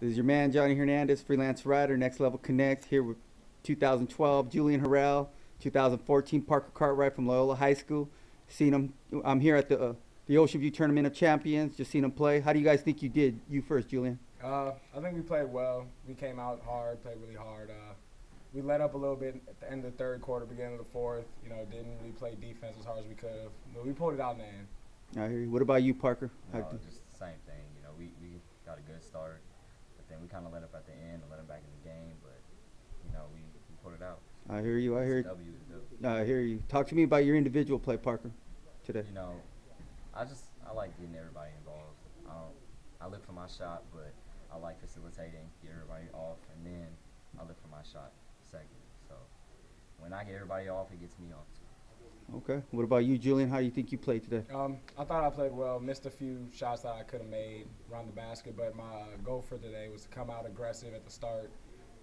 This is your man, Johnny Hernandez, freelance writer, Next Level Connect, here with 2012, Julian Harrell, 2014, Parker Cartwright from Loyola High School. Seen him, I'm here at the, uh, the Ocean View Tournament of Champions, just seen him play. How do you guys think you did? You first, Julian. Uh, I think we played well. We came out hard, played really hard. Uh, we let up a little bit at the end of the third quarter, beginning of the fourth. You know, didn't really play defense as hard as we could have. But we pulled it out in the end. I hear you. What about you, Parker? No, just the same thing. You know, we, we got a good start, then we kind of let up at the end and let them back in the game. But you know, we, we pulled it out. I hear you. I hear you. W. I hear you. Talk to me about your individual play, Parker, today. You know, I just I like getting everybody involved. I look for my shot, but I like facilitating, get everybody off, and then I look for my shot second. So when I get everybody off, it gets me off too. Okay. What about you, Julian? How do you think you played today? Um, I thought I played well. Missed a few shots that I could have made around the basket, but my goal for today was to come out aggressive at the start,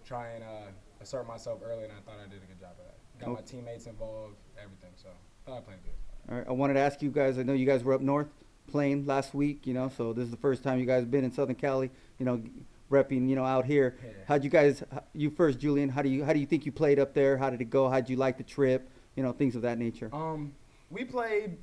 try and uh, assert myself early, and I thought I did a good job of that. Got Oh. my teammates involved, everything. So I thought I played good. All right. I wanted to ask you guys. I know you guys were up north playing last week. You know, so this is the first time you guys been in Southern Cali. You know, repping. You know, out here. Yeah. How'd you guys? You first, Julian. How do you? How do you think you played up there? How did it go? How'd you like the trip? You know, things of that nature. Um, we played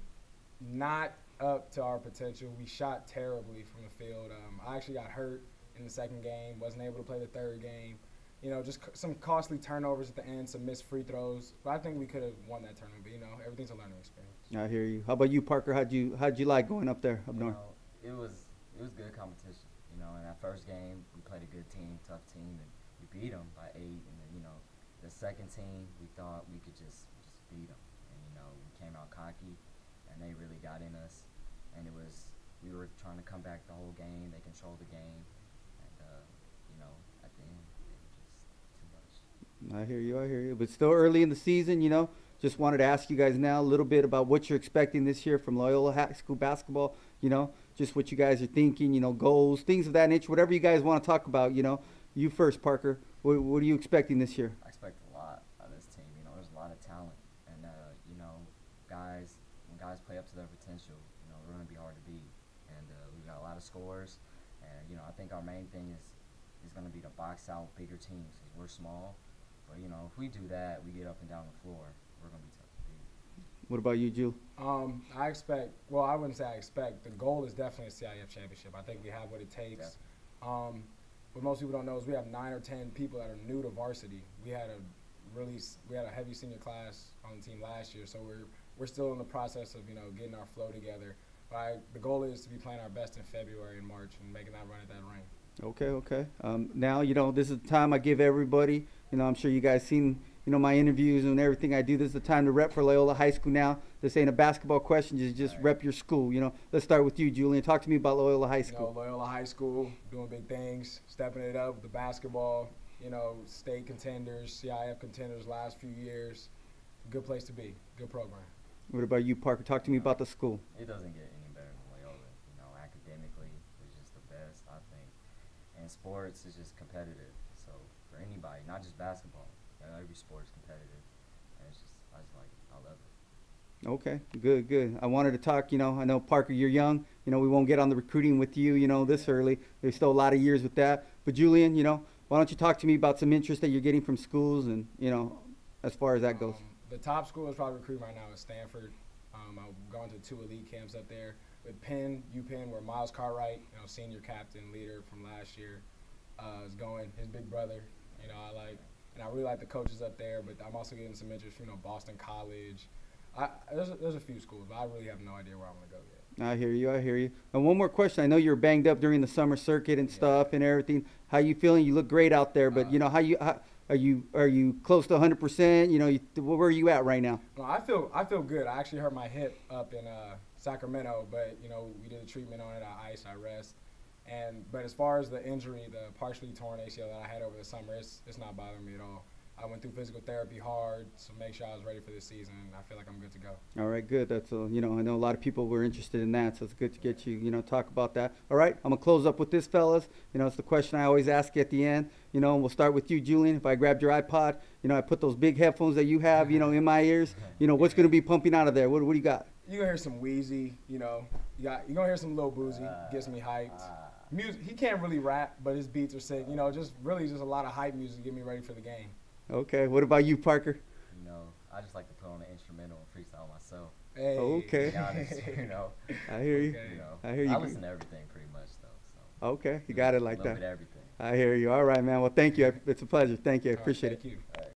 not up to our potential. We shot terribly from the field. Um, I actually got hurt in the second game. Wasn't able to play the third game. You know, just c- some costly turnovers at the end, some missed free throws. But I think we could have won that tournament. But you know, everything's a learning experience. I hear you. How about you, Parker? How'd you? How'd you like going up there up You north? know, it was it was good competition. You know, in that first game, we played a good team, tough team, and we beat them by eight. And then you know, the second team, we thought we could just just beat them. And you know, we came out cocky, and they really got in us. And it was we were trying to come back the whole game. They controlled the game, and uh, you know, at the end, it was just too much. I hear you. I hear you. But still early in the season, you know. Just wanted to ask you guys now a little bit about what you're expecting this year from Loyola High School basketball. You know, just what you guys are thinking. You know, goals, things of that nature. Whatever you guys want to talk about. You know, you first, Parker. What, what are you expecting this year? I expect a lot out of this team. You know, there's a lot of talent, and uh, you know, guys when guys play up to their potential, you know, we're gonna be hard to beat. And uh, we've got a lot of scores, and you know, I think our main thing is is gonna be to box out bigger teams because we're small. But you know, if we do that, we get up and down the floor, we're gonna be tough to beat. What about you, Jul? Um, I expect. Well, I wouldn't say I expect. The goal is definitely a CIF championship. I think we have what it takes. Um, what most people don't know is we have nine or ten people that are new to varsity. We had a really we had a heavy senior class on the team last year, so we're we're still in the process of you know getting our flow together. But I, the goal is to be playing our best in February and March and making that run at that ring. Okay, okay. Um, now you know this is the time I give everybody. You know, I'm sure you guys seen you know my interviews and everything I do. This is the time to rep for Loyola High School. Now, this ain't a basketball question. Just just Right. rep your school. You know, let's start with you, Julian. Talk to me about Loyola High You know, School. Loyola High School doing big things, stepping it up with the basketball. You know, state contenders, CIF contenders last few years. Good place to be. Good program. What about you, Parker? Talk to me about the school. It doesn't get any better than Loyola. You know, academically, it's just the best, I think. And sports is just competitive. So for anybody, not just basketball, every sport is competitive. And it's just, I just like, it. I love it. Okay, good, good. I wanted to talk, you know, I know Parker, you're young. You know, we won't get on the recruiting with you, you know, this early. There's still a lot of years with that. But Julian, you know, why don't you talk to me about some interest that you're getting from schools and, you know, as far as that goes. Um, the top school that's probably recruiting right now is Stanford. Um, I've gone to two elite camps up there. With Penn, UPenn, where Miles Cartwright, you know, senior captain, leader from last year, uh, is going. His big brother, you know, I like, and I really like the coaches up there. But I'm also getting some interest, from, you know, Boston College. I, there's a, there's a few schools, but I really have no idea where I'm gonna go yet. I hear you. I hear you. And one more question. I know you're banged up during the summer circuit and Yeah. stuff and everything. How you feeling? You look great out there, but Uh, you know how you how, are you are you close to 100 percent? You know, you, where are you at right now? No, I feel I feel good. I actually hurt my hip up in uh, Sacramento, but you know we did a treatment on it. I ice, I rest, and but as far as the injury, the partially torn ACL that I had over the summer, it's it's not bothering me at all. I went through physical therapy hard to make sure I was ready for this season. I feel like I'm good to go. All right, good. That's uh, you know I know a lot of people were interested in that, so it's good to get you you know talk about that. All right, I'm gonna close up with this, fellas. You know it's the question I always ask at the end. You know, and we'll start with you, Julian. If I grabbed your iPod, you know I put those big headphones that you have, you know, in my ears. You know what's gonna be pumping out of there? What what do you got? You gonna hear some Weezy, you know. You got you gonna hear some little boozy, gets me hyped. Music. He can't really rap, but his beats are sick. You know, just really just a lot of hype music to get me ready for the game. Okay. What about you, Parker? You know, I just like to put on an instrumental and freestyle myself. Hey. Okay. To be honest, you know, I hear you. Okay. you know, I hear you. I listen to everything pretty much though. So Okay. You got it like little that. Everything. I hear you. All right, man. Well, thank you. It's a pleasure. Thank you. I All right, appreciate it. thank you.